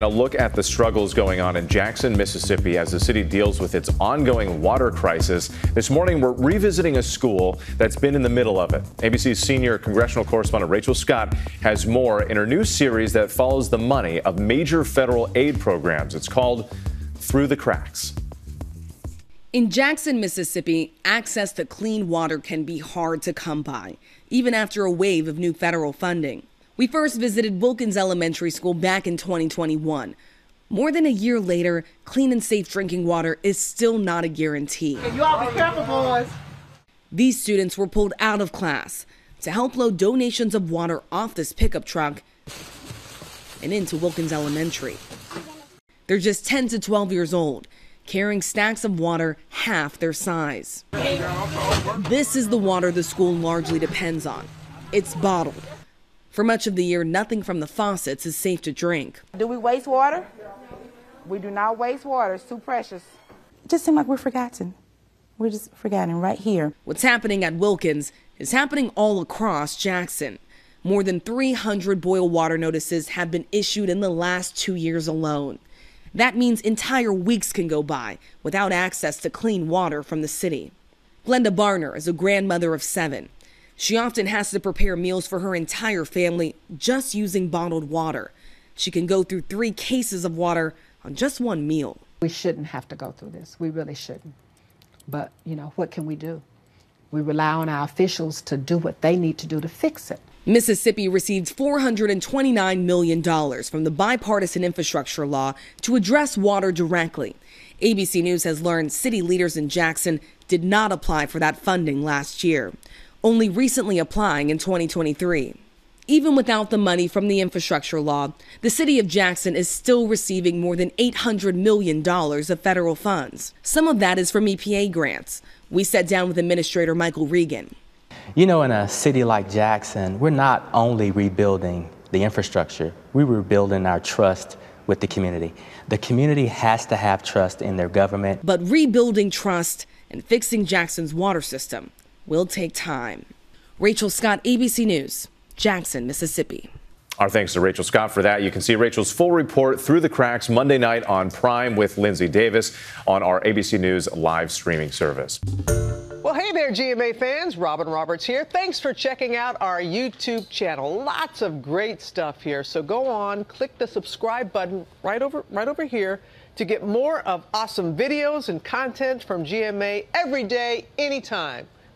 A look at the struggles going on in Jackson, Mississippi as the city deals with its ongoing water crisis. This morning, we're revisiting a school that's been in the middle of it. ABC's senior congressional correspondent Rachel Scott has more in her new series that follows the money of major federal aid programs. It's called Through the Cracks. In Jackson, Mississippi, access to clean water can be hard to come by, even after a wave of new federal funding. We first visited Wilkins Elementary School back in 2021. More than a year later, clean and safe drinking water is still not a guarantee. You all be careful, boys. These students were pulled out of class to help load donations of water off this pickup truck and into Wilkins Elementary. They're just 10 to 12 years old, carrying stacks of water half their size. This is the water the school largely depends on. It's bottled for much of the year, nothing from the faucets is safe to drink. Do we waste water? We do not waste water. It's too precious. It just seems like we're forgotten. We're just forgotten right here. What's happening at Wilkins is happening all across Jackson. More than 300 boil water notices have been issued in the last two years alone. That means entire weeks can go by without access to clean water from the city. Glenda Barner is a grandmother of seven. She often has to prepare meals for her entire family just using bottled water. She can go through three cases of water on just one meal. We shouldn't have to go through this. We really shouldn't. But, you know, what can we do? We rely on our officials to do what they need to do to fix it. Mississippi received $429 million from the bipartisan infrastructure law to address water directly. ABC News has learned city leaders in Jackson did not apply for that funding last year only recently applying in 2023. Even without the money from the infrastructure law, the city of Jackson is still receiving more than $800 million of federal funds. Some of that is from EPA grants. We sat down with Administrator Michael Regan. You know, in a city like Jackson, we're not only rebuilding the infrastructure, we're rebuilding our trust with the community. The community has to have trust in their government. But rebuilding trust and fixing Jackson's water system will take time. Rachel Scott, ABC News, Jackson, Mississippi. Our thanks to Rachel Scott for that. You can see Rachel's full report through the cracks Monday night on Prime with Linsey Davis on our ABC News live streaming service. Well, hey there, GMA fans. Robin Roberts here. Thanks for checking out our YouTube channel. Lots of great stuff here. So go on, click the subscribe button right over right over here to get more of awesome videos and content from GMA every day, anytime.